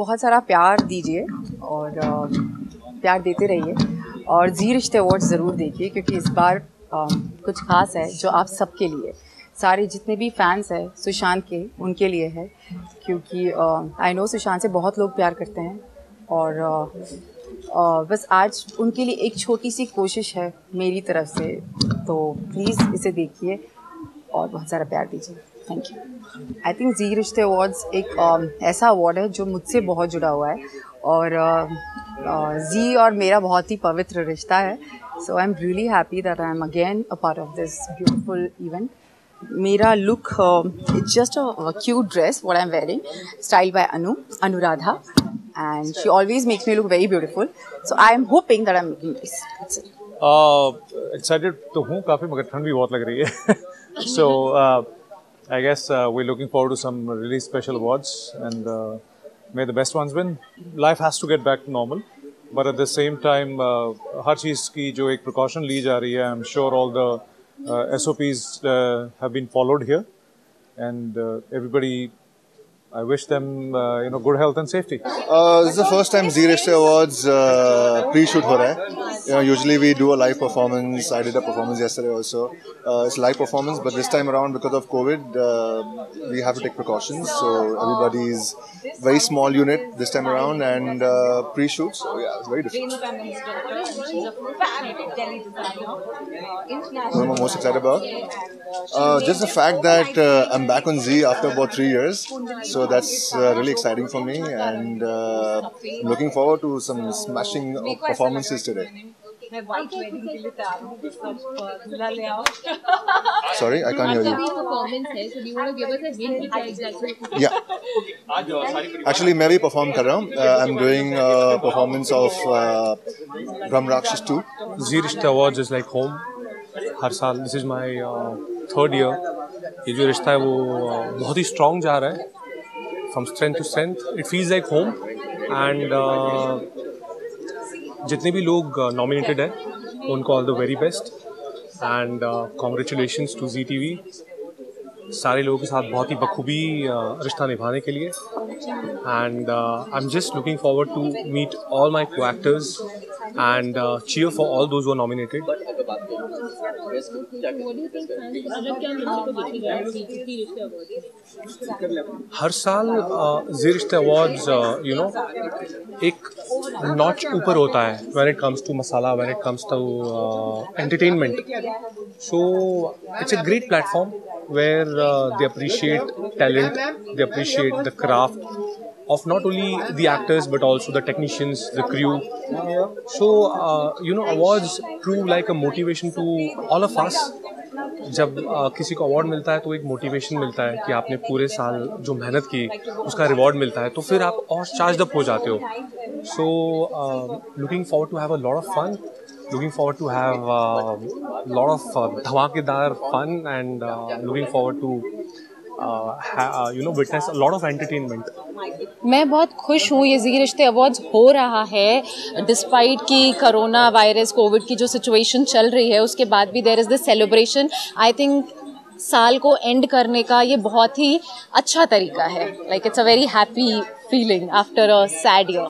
बहुत सारा प्यार दीजिए और प्यार देते रहिए और जी रिश्ते अवार्ड ज़रूर देखिए क्योंकि इस बार कुछ खास है जो आप सबके लिए सारे जितने भी फैंस हैं सुशांत के उनके लिए है क्योंकि आई नो सुशांत से बहुत लोग प्यार करते हैं और uh, बस आज उनके लिए एक छोटी सी कोशिश है मेरी तरफ़ से तो प्लीज़ इसे देखिए और बहुत सारा प्यार दीजिए। Thank you I think Zee Rishtey awards एक uh, ऐसा अवार्ड है जो मुझसे बहुत जुड़ा हुआ है और जी uh, और मेरा बहुत ही पवित्र रिश्ता है। So I am really happy that I am again a part of this beautiful event मेरा look it's just a cute dress what I am wearing style by Anu Anuradha and she always makes me look very beautiful so I am hoping that I am looking this excited तो हूँ काफ़ी मगर ठंड भी बहुत लग रही है। सो I guess we looking forward to some really special awards and may the best ones win life has to get back to normal but at the same time हर चीज़ की जो एक प्रिकॉशन ली जा रही है I am sure all the uh, SOPs uh, have been followed here, and uh, everybody. I wish them uh, you know good health and safety. Uh, this is the first time Z Rishte Awards uh, pre-shoot ho raha hai. You know, usually we do a live performance. I did a performance yesterday also. Uh, it's live performance, but this time around because of COVID, uh, we have to take precautions. So everybody's very small unit this time around and uh, pre-shoot. So yeah, it's very different. What am I most excited about? Uh, just the fact that uh, I'm back on Z after about three years. So that's uh, really exciting for me and I'm looking forward to some smashing performances today. Sorry, I can't hear you. Yeah. Actually, मैं भी perform कर रहा हूँ. Uh, I'm doing a performance of uh, Brahm Rakshas 2. Z Rishta Awards is like home. हर साल this is my uh, third year. ये जो रिश्ता है वो uh, बहुत ही strong जा रहा है. From strength to strength, it feels like home. And uh, जितने भी लोग नॉमिनेटेड हैं, उनको all the very best and congratulation to Zee T V सारे लोगों के साथ बहुत ही बखूबी रिश्ता निभाने के लिए. And I am just looking forward to meet all my co actors and uh, cheer for all those who are nominated. हर साल Zee Rishtey awards you know एक नॉच ऊपर होता है when it comes to masala when it comes to entertainment so it's a great platform where they appreciate talent they appreciate the craft of not only the actors but also the technicians, the crew. So, uh, you know, awards prove like a motivation to all of us. जब आ, किसी को award मिलता है तो एक motivation मिलता है कि आपने पूरे साल जो मेहनत की उसका रिवॉर्ड मिलता है तो फिर आप और चार्ज अप हो जाते हो so looking for to have a lot of fun looking for to have lot of धमाकेदार fun and looking for to you know witness a lot of entertainment मैं बहुत खुश हूँ, ये जी रिश्ते अवार्ड्स हो रहा है डिस्पाइट की कोरोना वायरस कोविड की जो सिचुएशन चल रही है, उसके बाद भी there is this celebration I think साल को एंड करने का ये बहुत ही अच्छा तरीका है. Like it's a very happy feeling after a sad year